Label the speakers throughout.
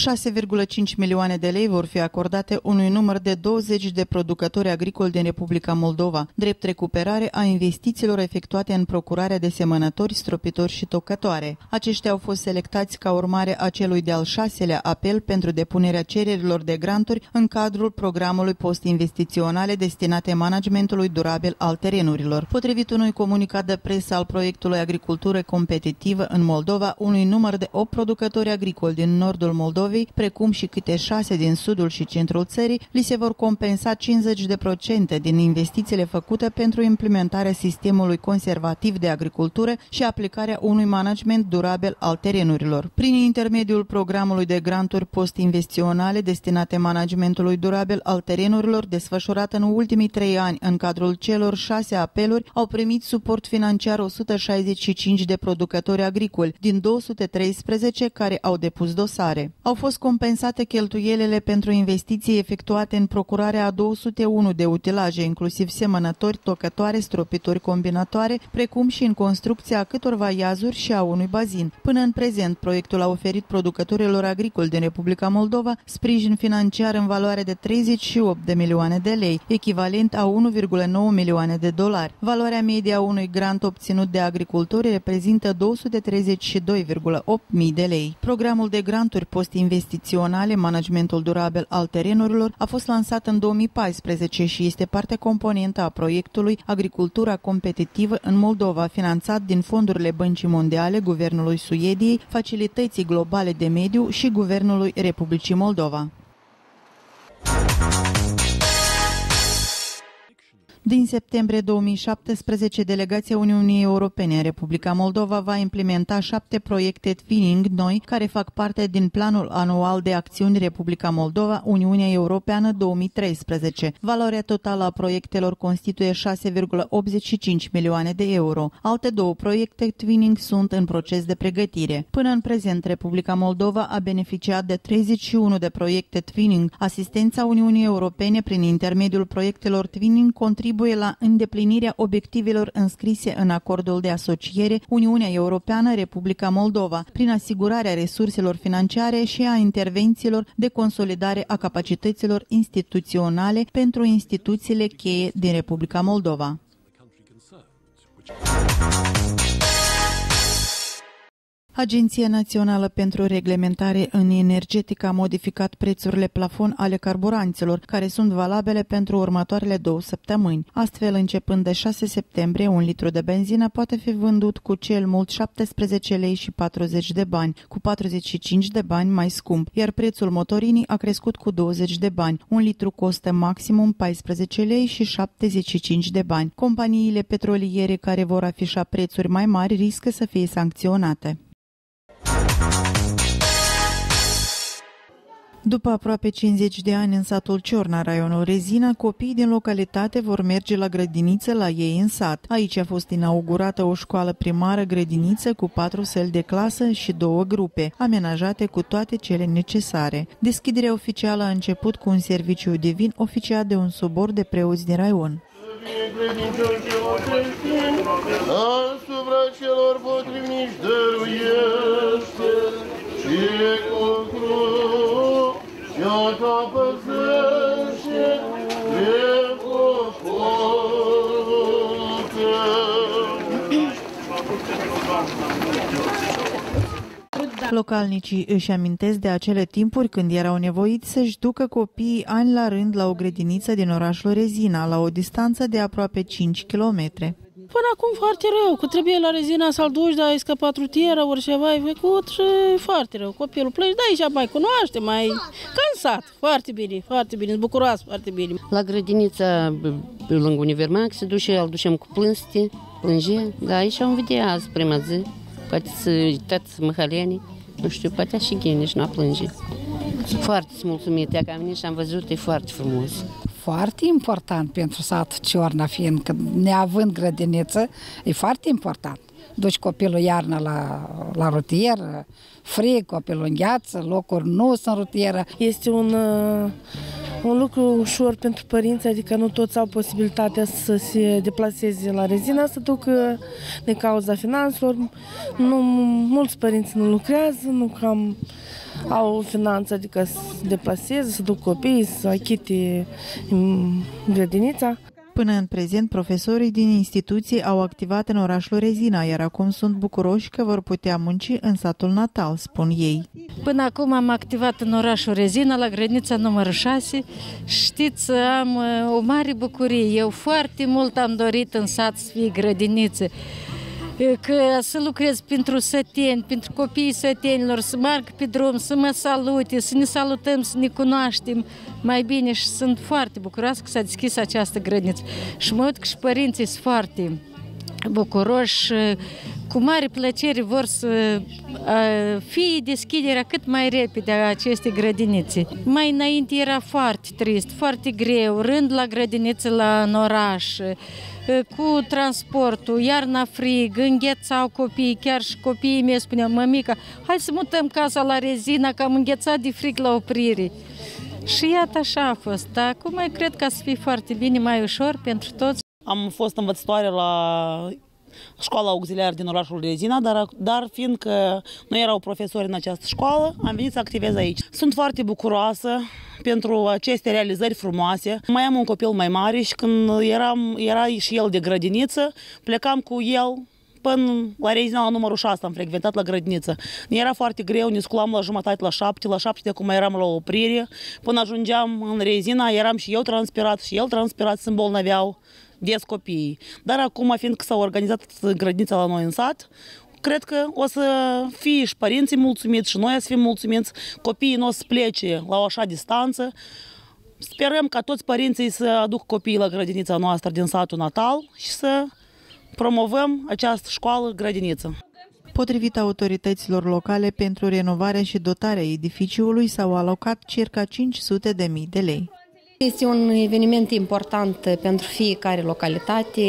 Speaker 1: 6,5 milioane de lei vor fi acordate unui număr de 20 de producători agricoli din Republica Moldova, drept recuperare a investițiilor efectuate în procurarea de semănători, stropitori și tocătoare. Aceștia au fost selectați ca urmare a celui de-al șaselea apel pentru depunerea cererilor de granturi în cadrul programului post-investiționale destinate managementului durabil al terenurilor. Potrivit unui comunicat de presă al proiectului Agricultură competitivă în Moldova, unui număr de 8 producători agricoli din nordul Moldovei, precum și câte 6 din sudul și centrul țării, li se vor compensa 50% din investițiile făcute pentru implementarea sistemului conservativ de agricultură și aplicarea unui management durabil al terenurilor. Prin intermediul programului de granturi post-investiționale destinate managementului durabil al terenurilor desfășurat în ultimii trei ani în cadrul celor șase apeluri, au primit suport financiar 165 de producători agricoli din 213 care au depus dosare. Au fost compensate cheltuielile pentru investiții efectuate în procurarea a 201 de utilaje, inclusiv semănători, tocătoare, stropitori combinatoare, precum și în construcția câtorva iazuri și a unui bazin. Până în prezent, proiectul a oferit producătorilor agricoli din Republica Moldova sprijin financiar în valoare de 38 de milioane de lei, echivalent a 1,9 milioane de dolari. Valoarea medie a unui grant obținut de agricultori reprezintă 232,8 mii de lei. Programul de granturi post-investiționale, managementul durabil al terenurilor, a fost lansat în 2014 și este parte componentă a proiectului Agricultura competitivă în Moldova, finanțat din fondurile Băncii Mondiale, Guvernului Suediei, Facilității Globale de Mediu și Guvernului Republicii Moldova. Din septembrie 2017, delegația Uniunii Europene în Republica Moldova va implementa șapte proiecte twinning noi care fac parte din planul anual de acțiuni Republica Moldova Uniunea Europeană 2013. Valoarea totală a proiectelor constituie 6,85 milioane de euro. Alte două proiecte twinning sunt în proces de pregătire. Până în prezent, Republica Moldova a beneficiat de 31 de proiecte twinning. Asistența Uniunii Europene prin intermediul proiectelor twinning contribuie contribuie la îndeplinirea obiectivelor înscrise în acordul de asociere Uniunea Europeană-Republica Moldova, prin asigurarea resurselor financiare și a intervențiilor de consolidare a capacităților instituționale pentru instituțiile cheie din Republica Moldova. Agenția Națională pentru Reglementare în Energetică a modificat prețurile plafon ale carburanților, care sunt valabile pentru următoarele două săptămâni. Astfel, începând de 6 septembrie, un litru de benzină poate fi vândut cu cel mult 17 lei și 40 de bani, cu 45 de bani mai scump, iar prețul motorinii a crescut cu 20 de bani. Un litru costă maximum 14 lei și 75 de bani. Companiile petroliere care vor afișa prețuri mai mari riscă să fie sancționate. După aproape 50 de ani în satul Ciorna, raionul Rezina, copiii din localitate vor merge la grădiniță la ei în sat. Aici a fost inaugurată o școală primară grădiniță cu patru săli de clasă și două grupe, amenajate cu toate cele necesare. Deschiderea oficială a început cu un serviciu divin oficiat de un subor de preoți din raion. Localnicii își amintesc de acele timpuri când erau nevoiți să-și ducă copiii ani la rând la o grădiniță din orașul Rezina, la o distanță de aproape 5 kilometri.
Speaker 2: Până acum foarte rău, că trebuie la rezina să-l duci, dar ai scăpat rutieră, ori ceva ai făcut și foarte rău. Copilul pleci, da, aici mai cunoaște, mai cansat. Foarte bine, foarte bine, bucuroasă, foarte bine.
Speaker 3: La grădinița lângă Univermac se duce, îl ducem cu plânste, plânge, da, aici am vedea azi prima zi, poate să uitați măhaleni, nu știu, poate și geni și nu plânge. Foarte mulțumit, ea că am venit și am văzut, e foarte frumos
Speaker 4: foarte important pentru satul Ciorna, fiindcă neavând grădiniță, e foarte important. Duci copilul iarna la, la rutieră, frig, copilul în gheață, locuri nu sunt rutieră.
Speaker 2: Este un, uh,
Speaker 5: un lucru ușor pentru părinți, adică nu toți au posibilitatea să se deplaseze la rezina, să ducă din cauza finanțelor. Nu, mulți părinți nu lucrează, nu cam au finanță, adică să se deplaseze, să duc copiii, să achite grădinița.
Speaker 1: Până în prezent, profesorii din instituții au activat în orașul Rezina, iar acum sunt bucuroși că vor putea munci în satul natal, spun ei.
Speaker 6: Până acum am activat în orașul Rezina, la grădinița numărul 6. Știți, am uh, o mare bucurie. Eu foarte mult am dorit în sat să fie grădiniță că să lucrez pentru săteni, pentru copiii sătenilor, să merg pe drum, să mă salute, să ne salutăm, să ne cunoaștem mai bine și sunt foarte bucuroasă că s-a deschis această grădiniță. Și mă uit că și părinții sunt foarte bucuroși, cu mare plăcere vor să fie deschiderea cât mai repede a acestei grădinițe. Mai înainte era foarte trist, foarte greu, rând la grădiniță la în oraș, cu transportul, iarna frig, înghețau copiii, chiar și copiii mei spuneau, mămica, hai să mutăm casa la rezina, că am înghețat de frig la oprire. Și iată așa a fost. Dar acum cred că să fie foarte bine, mai ușor pentru toți.
Speaker 7: Am fost învățătoare la școala auxiliară din orașul Rezina, dar, dar fiindcă nu erau profesori în această școală, am venit să activez aici. Sunt foarte bucuroasă pentru aceste realizări frumoase. Mai am un copil mai mare și când eram, era și el de grădiniță, plecam cu el până la rezina la numărul 6 am frecventat la grădiniță. Ne era foarte greu, ne sculam la jumătate la 7, la 7 de cum eram la oprire. Până ajungeam în rezina, eram și eu transpirat și el transpirat, se îmbolnăveau des copiii. Dar acum, fiindcă s-a organizat grădinița la noi în sat, cred că o să fie și părinții mulțumiți și noi să fim mulțumiți, copiii nu o să plece la o așa distanță. Sperăm ca toți părinții să aducă copiii la grădinița noastră din satul natal și să promovăm această școală grădiniță.
Speaker 1: Potrivit autorităților locale, pentru renovarea și dotarea edificiului s-au alocat circa 500 de mii de lei.
Speaker 8: Este un eveniment important pentru fiecare localitate,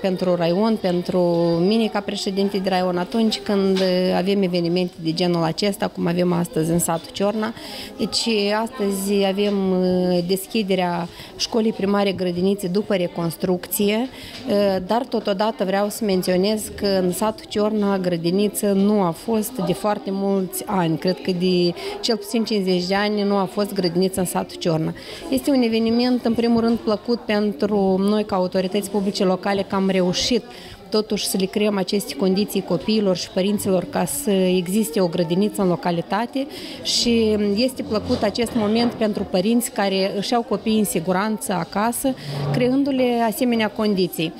Speaker 8: pentru raion, pentru mine ca președinte de raion atunci când avem evenimente de genul acesta, cum avem astăzi în satul Ciorna. Deci astăzi avem uh, deschiderea școlii primare grădinițe după reconstrucție, uh, dar totodată vreau să menționez că în satul Ciorna grădiniță nu a fost de foarte mulți ani. Cred că de cel puțin 50 de ani nu a fost grădiniță în satul Ciorna. Este un eveniment eveniment, în primul rând, plăcut pentru noi ca autorități publice locale că am reușit totuși să le creăm aceste condiții copiilor și părinților ca să existe o grădiniță în localitate și este plăcut acest moment pentru părinți care își au copii în siguranță acasă, creându-le asemenea condiții.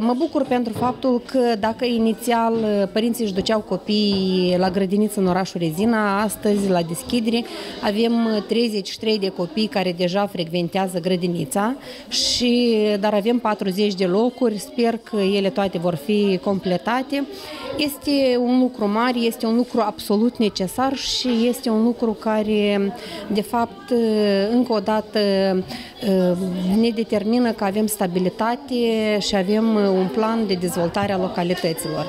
Speaker 8: Mă bucur pentru faptul că dacă inițial părinții își duceau copiii la grădiniță în orașul Rezina, astăzi la deschidere avem 33 de copii care deja frecventează grădinița, și, dar avem 40 de locuri, sper că ele toate vor fi completate. Este un lucru mare, este un lucru absolut necesar și este un lucru care, de fapt, încă o dată ne determină că avem stabilitate și avem un plan de dezvoltare a localităților.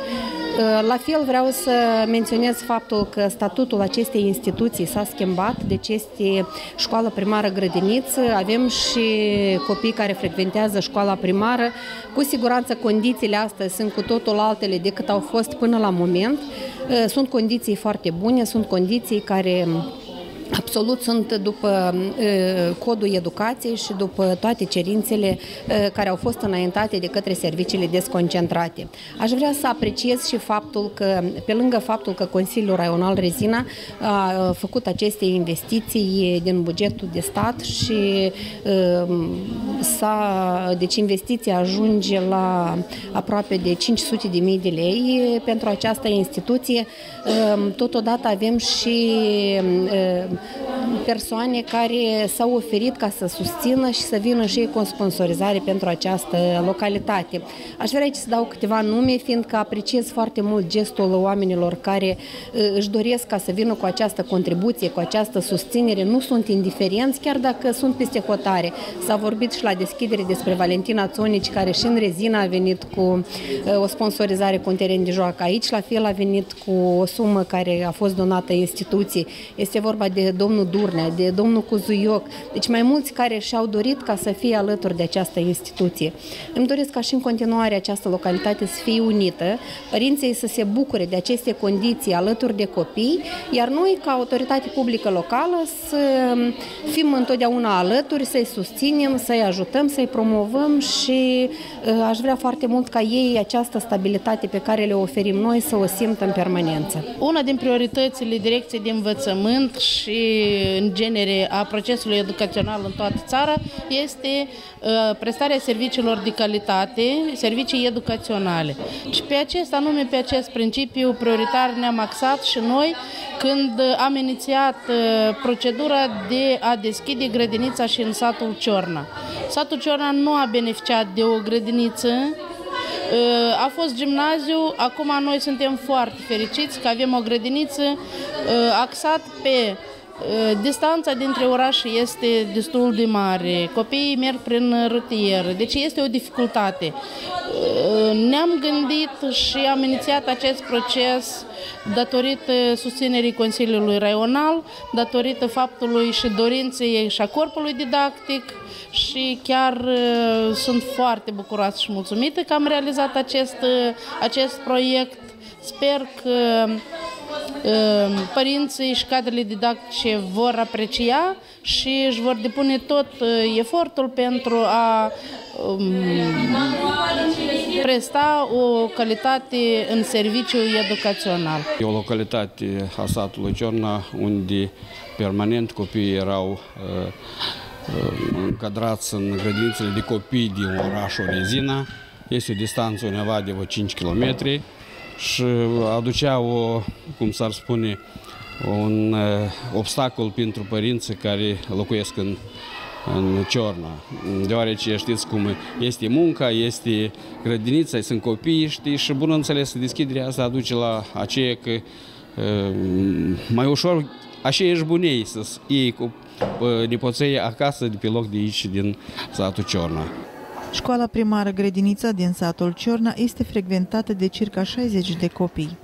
Speaker 8: La fel vreau să menționez faptul că statutul acestei instituții s-a schimbat, deci este școală primară grădiniță, avem și copii care frecventează școala primară. Cu siguranță condițiile astăzi sunt cu totul altele decât au fost până la moment. Sunt condiții foarte bune, sunt condiții care Absolut sunt după uh, codul educației și după toate cerințele uh, care au fost înaintate de către serviciile desconcentrate. Aș vrea să apreciez și faptul că, pe lângă faptul că Consiliul Raional Rezina a făcut aceste investiții din bugetul de stat și uh, s-a, deci investiția ajunge la aproape de 500 de mii de lei pentru această instituție. Totodată avem și persoane care s-au oferit ca să susțină și să vină și cu o sponsorizare pentru această localitate. Aș vrea aici să dau câteva nume, fiindcă apreciez foarte mult gestul oamenilor care uh, își doresc ca să vină cu această contribuție, cu această susținere. Nu sunt indiferenți, chiar dacă sunt peste hotare. S-a vorbit și la deschidere despre Valentina Țonici, care și în rezina a venit cu uh, o sponsorizare cu un teren de joacă. Aici, la fel, a venit cu o sumă care a fost donată instituției. Este vorba de de domnul Durnea, de domnul Cuzuioc, deci mai mulți care și-au dorit ca să fie alături de această instituție. Îmi doresc ca și în continuare această localitate să fie unită, părinții să se bucure de aceste condiții alături de copii, iar noi, ca autoritate publică locală, să fim întotdeauna alături, să-i susținem, să-i ajutăm, să-i promovăm și uh, aș vrea foarte mult ca ei această stabilitate pe care le oferim noi să o simtă în permanență.
Speaker 2: Una din prioritățile direcției de învățământ și în genere a procesului educațional în toată țara este uh, prestarea serviciilor de calitate, servicii educaționale. Și pe acest anume, pe acest principiu prioritar ne-am axat și noi când am inițiat uh, procedura de a deschide grădinița și în satul Ciorna. Satul Ciorna nu a beneficiat de o grădiniță, uh, a fost gimnaziu, acum noi suntem foarte fericiți că avem o grădiniță uh, axat pe Distanța dintre orașe este destul de mare, copiii merg prin rutier, deci este o dificultate. Ne-am gândit și am inițiat acest proces datorită susținerii Consiliului Raional, datorită faptului și dorinței și a corpului didactic și chiar sunt foarte bucuroasă și mulțumită că am realizat acest, acest proiect. Sper că Ehm, părinții și cadrele didactice vor aprecia și își vor depune tot eh, efortul pentru a ehm, presta o calitate în serviciu educațional.
Speaker 9: E o localitate a satului Ciorna unde permanent copiii erau uh, încadrați în grădinițele de copii din orașul Rezina. Este o distanță undeva de vreo 5 km și aducea o, cum s-ar spune, un uh, obstacol pentru părinții care locuiesc în, în Ciorna, deoarece știți cum este munca, este grădinița, sunt copii, știi, și bună înțeles, deschiderea asta aduce la aceea că uh, mai ușor așa ești bunei să iei cu uh, nepoței acasă de pe loc de aici, din satul Ciorna.
Speaker 1: Școala primară Grădinița din satul Ciorna este frecventată de circa 60 de copii.